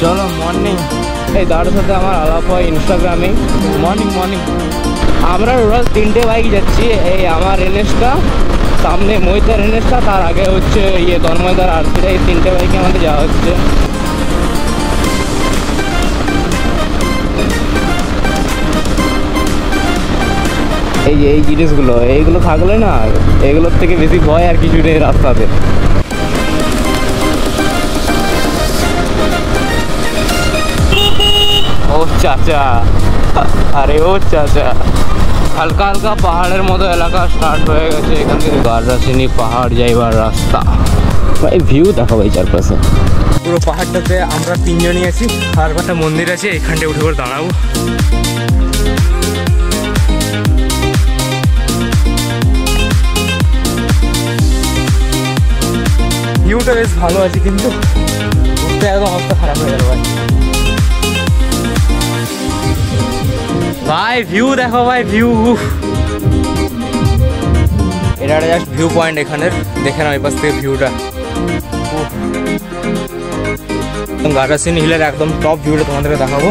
চলো মর্নিং এই দাদার সাথে আমার আলাপ হয় ইনস্টাগ্রামে মর্নিং মর্নিং আমরা রোজ তিনটে বাইক যাচ্ছি। এই আমার এনএসটা সামনে মহিতার এনএসটা তার আগে হচ্ছে ইয়ে তন্ময়দার আরতিটা এই তিনটে বাইকে আমাদের যাওয়া হচ্ছে। এই যে এই জিনিসগুলো, এইগুলো থাকলে না, এগুলোর থেকে বেশি ভয় আর কিছু নেই রাস্তাতে। চাচা আরে ও চাচা হালকা হালকা পাহাড়ের মতো এলাকা স্টার্ট হয়ে গেছে এখান থেকে গাররাসিনী পাহাড় যাইবার রাস্তা ভাই ভিউ দেখো ভাই চারপাশে পুরো পাহাড়টাতে আমরা তিনজনই আছি, আর একটা মন্দির আছে এখানটায় উঠে করে দাঁড়াবো। ভিউটা বেশ ভালো আছে কিন্তু একদম অবস্থা খারাপ হয়ে গেল ভাই। ভাই ভিউ দেখো ভাই ভিউ এটা একটা জাস্ট ভিউ পয়েন্ট এখানের। দেখে নাও এপাশ পাশ থেকে ভিউটা গার্ডাসিন হিলের একদম টপ ভিউটা তোমাদেরকে দেখাবো।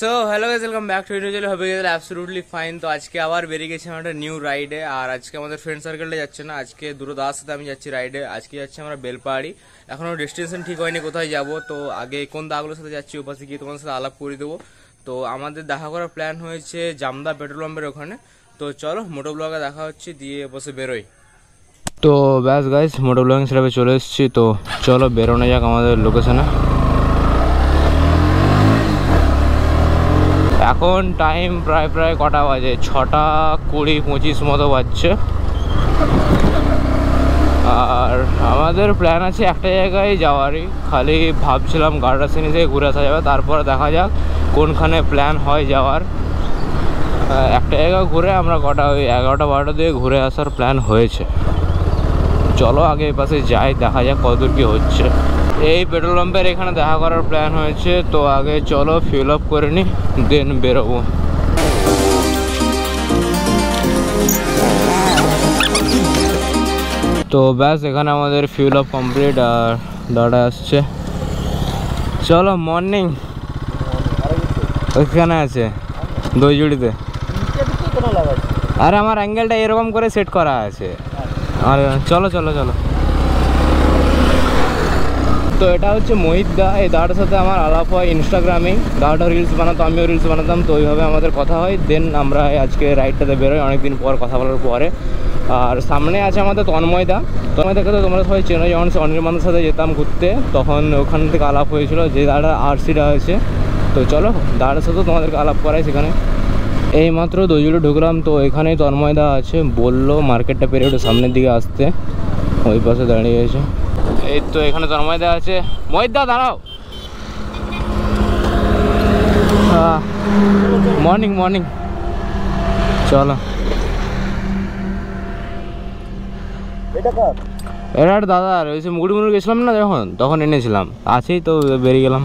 So hello guys welcome back to individual হবে গেলে অ্যাবসলুটলি ফাইন তো আজকে আবার বেরিয়ে গেছি আমরা একটা নিউ রাইডে আর আজকে আমাদের ফ্রেন্ড সার্কেলটা যাচ্ছে না। আজকে দুটো দাস সাথে আমি যাচ্ছি রাইডে আজকে যাচ্ছি আমরা বেলপাহাড়ি। এখনও ডেস্টিনেশন ঠিক হয়নি, কোথায় যাব? তো আগে কোন দাগুলোর সাথে যাচ্ছি, ওপাশে গিয়ে তোমাদের সাথে আলাপ করে দেবো। তো আমাদের দেখা করার প্ল্যান হয়েছে জামদা পেট্রোল পাম্পের ওখানে। তো চলো মোটো ব্লগে দেখা হচ্ছে, দিয়ে বসে বেরোই। তো ব্যাস গাইজ মোটো ব্লগিং সেটাপে চলে এসেছি। তো চলো বেরোনো যাক আমাদের লোকেশনে এখন টাইম প্রায় প্রায় কটা বাজে? ছটা কুড়ি, পঁচিশ মতো বাজছে। আর আমাদের প্ল্যান আছে একটা জায়গায় যাওয়ারই। খালি ভাবছিলাম গার্ডাসিনি থেকে ঘুরে আসা যাবে, তারপরে দেখা যাক কোনখানে প্ল্যান হয় যাওয়ার। একটা জায়গা ঘুরে আমরা কটা, ওই এগারোটা, বারোটা দিয়ে ঘুরে আসার প্ল্যান হয়েছে। চলো আগে এই পাশে যাই, দেখা যাক কতদূর কী হচ্ছে। এই পেট্রোল পাম্পের এখানে দেখা করার প্ল্যান হয়েছে, তো আগে চলো ফিল আপ করে নি দেন বেরোবো। তো ব্যাস, এখানে আমাদের ফিউল আপ কমপ্লিট আর দাদা আসছে। চলো মর্নিং ওইখানে আছে দইজুড়িতে আরে আমার অ্যাঙ্গেলটা এরকম করে সেট করা আছে। আর চলো চলো চলো। তো এটা হচ্ছে মোহিত দা। এই দাদার সাথে আমার আলাপ হয় ইনস্টাগ্রামে দাদাটা রিলস বানাতো, আমিও রিলস বানাতাম, তো ওইভাবে আমাদের কথা হয়। দেন আমরা আজকে রাইডটাতে বেরোই, অনেকদিন পর কথা বলার পরে। আর সামনে আছে আমাদের তন্ময়দা তন্ময়দাকে তো তোমরা সবাই চেনো, যখন সে অনির্বাণের সাথে যেতাম ঘুরতে, তখন ওখান থেকে আলাপ হয়েছিল যে দাদার আরসিটা হয়েছে। তো চলো, দাদার সাথে তোমাদেরকে আলাপ করাই সেখানে। এই মাত্র দইজুড়ে ঢুকলাম, তো এখানেই তন্ময়দা আছে। বলল মার্কেটটা পেরিয়ে একটু সামনের দিকে আসতে। ওই পাশে দাঁড়িয়ে আছে। এই তো এখানে তন্ময়দা আছে। মহিতদা দাঁড়াও। মর্নিং মর্নিং চলো। এটা দাদা আর ওই সে মুগুড়ি মুড়ি গেছিলাম না যখন? তখন এনেছিলাম। আছেই তো বেরিয়ে গেলাম।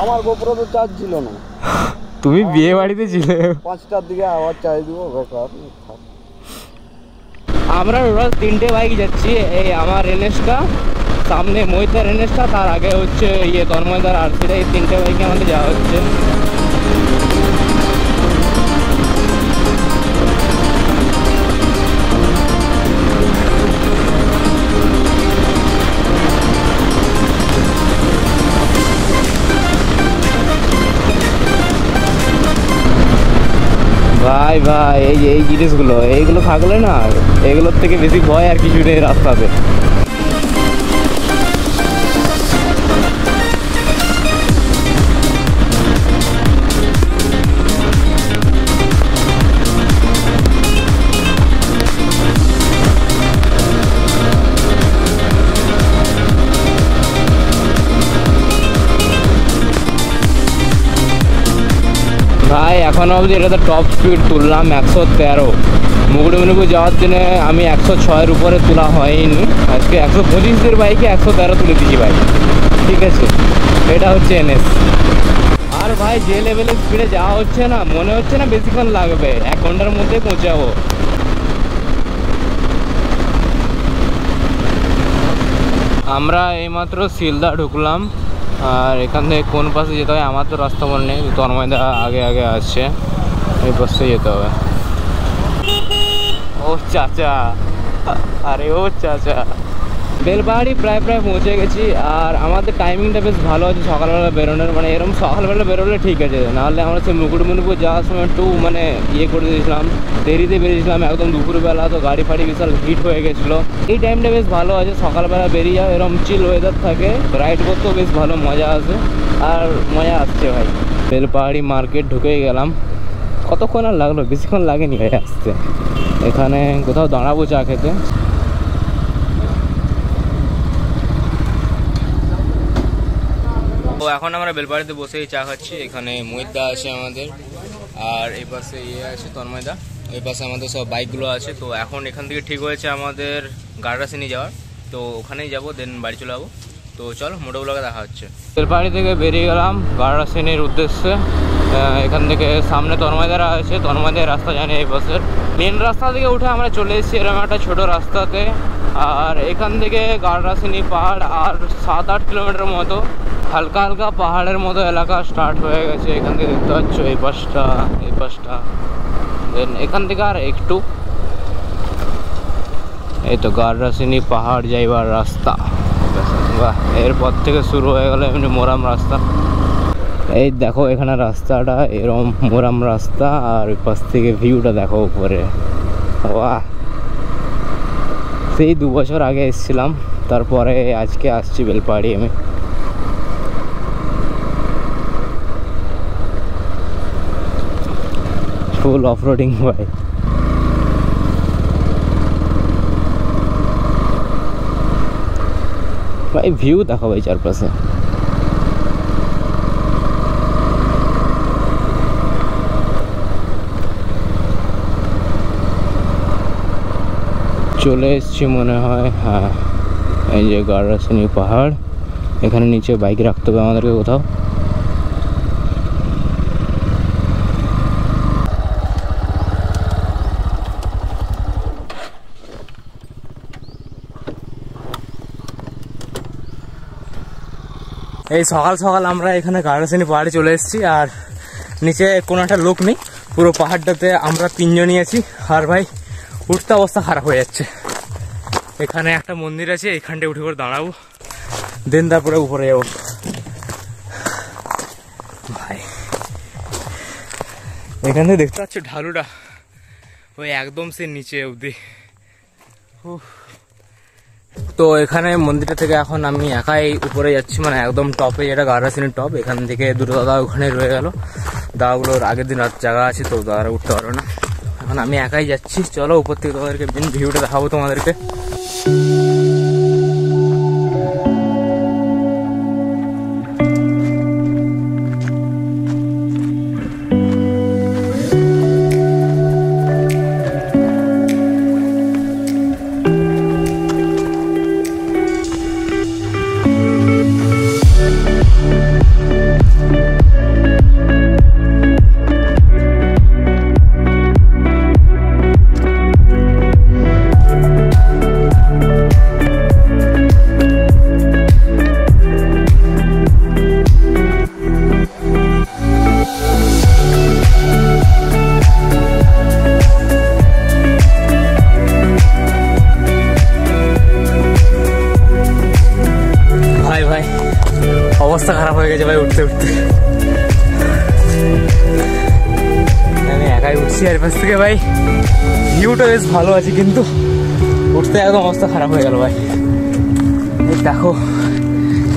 আমার গোপুরে তো চার্জ ছিল না। তুমি বিয়ে বাড়িতে ছিলে। পাঁচটার দিকে আবার চার্জ দিব বেকার। আমরা টোটাল তিনটে বাইক যাচ্ছি। এই আমার এনএসটা সামনে মহিতার এনএসটা তার আগে হচ্ছে ইয়ে তন্ময়দার আরসিটা এই তিনটে বাইকে আমাদের যাওয়া হচ্ছে। ভাই ভাই, এই এই জিনিসগুলো, এইগুলো থাকলে না, এগুলোর থেকে বেশি ভয় আর কিছু নেই রাস্তাতে। ভাই, এখনও অবধি এটাতে টপ স্পিড তুললাম, একশো তেরো। মুগুড়িমণিপুর যাওয়ার দিনে আমি একশো ছয়ের উপরে তোলা হয়নি। আজকে একশো পঁচিশের বাইকে একশো তেরো তুলে দিয়েছি ভাই। ঠিক আছে? এটা হচ্ছে এনএস আর ভাই, যে লেভেলের স্পিডে যাওয়া হচ্ছে না, মনে হচ্ছে না বেশিক্ষণ লাগবে। এক ঘণ্টার মধ্যে পৌঁছাবো। আমরা এইমাত্র শিলদা ঢুকলাম। আর এখান থেকে কোন পাশে যেতে হবে আমার তো রাস্তা মনে নেই তন্ময়দা আগে আগে আসছে। এই পাশে যেতে হবে। ও চাচা, আরে ও চাচা। বেলপাহাড়ি প্রায় প্রায় পৌঁছে গেছি আর আমাদের টাইমিংটা বেশ ভালো আছে, সকালবেলা বেরোনোর। মানে এরকম সকালবেলা বেরোলে ঠিক আছে, নাহলে আমরা সেই মুকুটমণিপুর যাওয়ার সময় একটু মানে ইয়ে করে দিয়েছিলাম, দেরিতে বেরিয়েছিলাম, একদম দুপুরবেলা তো গাড়ি ফাড়ি বিশাল হিট হয়ে গেছিল। এই টাইমটা বেশ ভালো আছে, সকালবেলা বেরিয়ে যাও এরকম চিল ওয়েদার থাকে রাইড করতেও বেশ ভালো মজা আসে আর মজা আসছে ভাই। বেলপাহাড়ি মার্কেট ঢুকেই গেলাম। কতক্ষণ আর লাগল? বেশিক্ষণ লাগেনি ভাই আসতে এখানে কোথাও দাঁড়াবো চা খেতে। তো এখন আমরা বেলপাড়িতে বসেই চা খাচ্ছি। এখানে মহিদা আছে আমাদের, আর এই পাশে ইয়ে আছে তন্ময়দা ওই পাশে আমাদের সব বাইকগুলো আছে। তো এখন এখান থেকে ঠিক হয়েছে আমাদের গাড়রাসিনি যাওয়ার। তো ওখানেই যাব দেন বাড়ি চলে যাব। তো চলো মোটোগুলোকে দেখা হচ্ছে। বেলপাড়ি থেকে বেরিয়ে গেলাম গাড়রাসিনির উদ্দেশ্যে। এখান থেকে সামনে তন্ময়দারা আছে। তন্ময়দের রাস্তা জানি এই পাশের মেন রাস্তা থেকে উঠে আমরা চলে এসেছি এরকম একটা ছোটো রাস্তাতে। আর এখান থেকে গাড়রাসিনি পাহাড় আর সাত আট কিলোমিটার মতো। হালকা হালকা পাহাড়ের মতো এলাকা স্টার্ট হয়ে গেছে। এখান থেকে দেখতে পাচ্ছ, এই পাশটা এই পাশটা। দেন এখান থেকে আর একটু। এই তো গাড়রাসিনি পাহাড় যাইবার রাস্তা। এরপর থেকে শুরু হয়ে গেল এমনি মোরাম রাস্তা। এই দেখো এখানে রাস্তাটা, এরম মোরাম রাস্তা আর পাশ থেকে ভিউটা দেখো উপরে। বাহ। সেই দু বছর আগে এসেছিলাম, তারপরে আজকে আসছি বেলপাহাড়ি আমি। ফুল অফ রোডিং ভাই ভাই ভিউ দেখো ভাই চারপাশে। চলে এসছি মনে হয় হ্যাঁ এই যে গাড়রাসিনী পাহাড়। এখানে নিচে বাইক রাখতে হবে আমাদেরকে কোথাও। এই সকাল সকাল আমরা এখানে গাড়াসিনী পাহাড়ে চলে এসেছি আর নিচে কোনো একটা লোক নেই। পুরো পাহাড়টাতে আমরা তিনজনই আছি। আর ভাই, উঠতে অবস্থা খারাপ হয়ে যাচ্ছে। এখানে একটা মন্দির আছে, এখানটায় উঠে করে দাঁড়াবো। দেন তারপরে উপরে যাব। ভাই, এখান থেকে দেখতে পাচ্ছ ঢালুটা? ওই একদম সে নিচে অবধি। উফ। তো এখানে মন্দিরটা থেকে এখন আমি একাই উপরে যাচ্ছি মানে একদম টপে যেটা গার্ডাসিনের টপ এখান থেকে দুটো দাদা ওখানে রয়ে গেল। দাদাগুলোর আগের দিন রাত জায়গা আছে, তো দাদারা উঠতে পারবে না। এখন আমি একাই যাচ্ছি, চলো উপর থেকে তোমাদেরকে ভিউটা দেখাবো তোমাদেরকে। অবস্থা খারাপ হয়ে গেছে ভাই উঠতে উঠতে। আমি একাই উঠছি আর পাশ থেকে ভাই। ভিউটা বেশ ভালো আছে কিন্তু উঠতে একদম অবস্থা খারাপ হয়ে গেল ভাই। দেখো,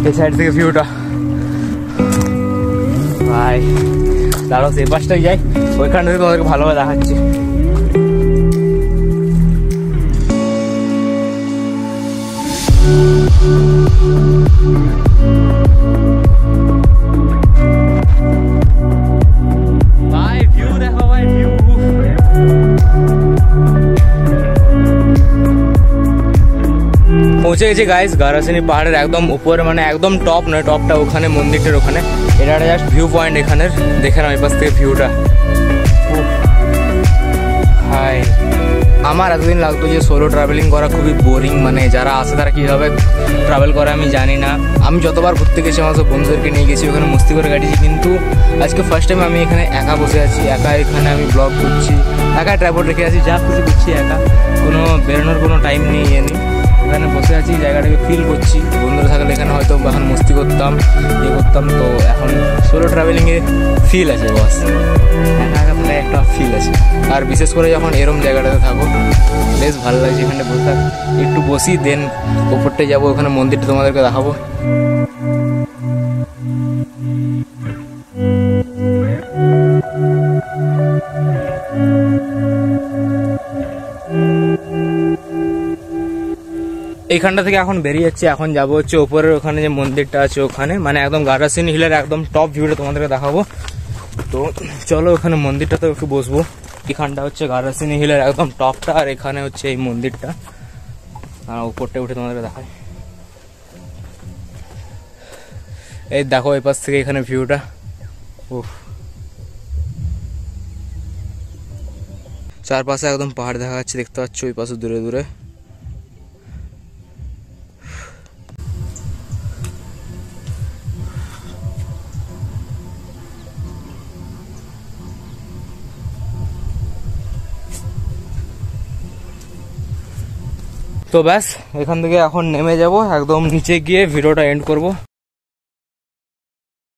এই সাইড থেকে ভিউটা ভাই, দাঁড়াও, সেই পাশটাই যাই। ওইখান থেকে তোমাদেরকে ভালোভাবে দেখাচ্ছি। ভাই পৌঁছে গেছি গাইস গারাসিনী পাহাড়ের একদম উপরে মানে একদম টপ নয় টপটা ওখানে, মন্দিরটার ওখানে। এটা একটা জাস্ট ভিউ পয়েন্ট এখানের। দেখে নাও এই পাশ থেকে ভিউটা হাই আমার এতদিন লাগতো যে সোলো ট্রাভেলিং করা খুবই বোরিং মানে যারা আসে তারা কীভাবে ট্রাভেল করে আমি জানি না। আমি যতবার ঘুরতে গেছি, আমার সব বন্ধুদেরকে নিয়ে গেছি, ওখানে মস্তি করে কাটিয়েছি, কিন্তু আজকে ফার্স্ট টাইম আমি এখানে একা বসে আছি, একা এখানে আমি ব্লগ করছি, একা ট্রাভেল রেখে আছি, যা খুশি করছি একা। কোনো বেরোনোর কোনো টাইম নেই নেই এখানে বসে আছি, জায়গাটাকে ফিল করছি। বন্ধুরা থাকলে এখানে হয়তো এখন মস্তি করতাম ইয়ে করতাম, তো এখন সোলো ট্রাভেলিংয়ে ফিল আছে বস একা একটা ফিল আছে। আর বিশেষ করে যখন এরম জায়গাটাতে থাকো, বেশ ভালো লাগছে এখানে বসে থাক। একটু বসি দেন ওপরটায় যাব, ওখানে মন্দিরটা তোমাদেরকে দেখাবো। এইখানটা থেকে এখন বেরিয়ে যাচ্ছি, এখন যাব হচ্ছে ওপরের ওখানে যে মন্দিরটা আছে ওখানে। মানে একদম গারাসিন হিলের একদম টপ ভিউটা তোমাদেরকে দেখাবো। তো চলো ওখানে মন্দিরটাতে একটু বসবো। এখানটা হচ্ছে গারাসিনী হিলের একদম টপটা আর এখানে হচ্ছে এই মন্দিরটা। আর উপরটা উঠে তোমাদেরকে দেখাই। এই দেখো এই পাশ থেকে এখানে ভিউটা উফ। চারপাশে একদম পাহাড় দেখা যাচ্ছে, দেখতে পাচ্ছ ওই পাশে দূরে দূরে। তো ব্যাস এখান থেকে এখন নেমে যাব একদম নিচে গিয়ে ভিডিওটা এন্ড করব।